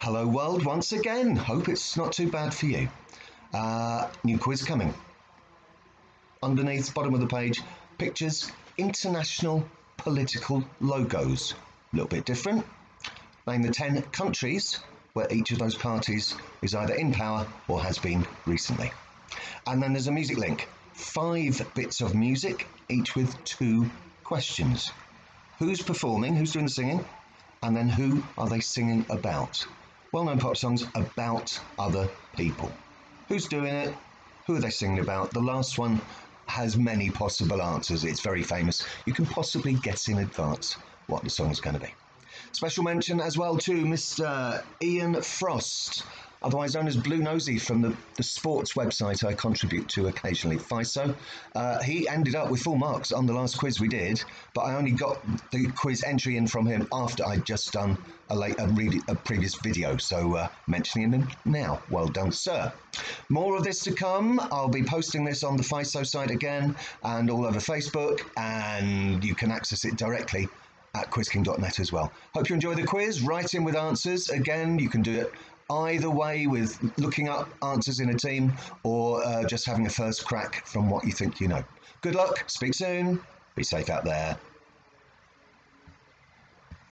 Hello, world, once again. Hope it's not too bad for you. Uh, new quiz coming. Underneath, bottom of the page, pictures international political logos. A little bit different. Name the 10 countries where each of those parties is either in power or has been recently. And then there's a music link. Five bits of music, each with two questions. Who's performing? Who's doing the singing? And then who are they singing about? Well known pop songs about other people. Who's doing it? Who are they singing about? The last one has many possible answers. It's very famous. You can possibly guess in advance what the song's going to be. Special mention as well to Mr. Ian Frost, otherwise known as Blue Nosy from the, the sports website I contribute to occasionally, FISO. Uh, he ended up with full marks on the last quiz we did, but I only got the quiz entry in from him after I'd just done a, late, a, re- a previous video, so uh, mentioning him now. Well done, sir. More of this to come. I'll be posting this on the FISO site again and all over Facebook, and you can access it directly at quizking.net as well. Hope you enjoy the quiz. Write in with answers. Again, you can do it either way with looking up answers in a team or uh, just having a first crack from what you think you know. Good luck. Speak soon. Be safe out there.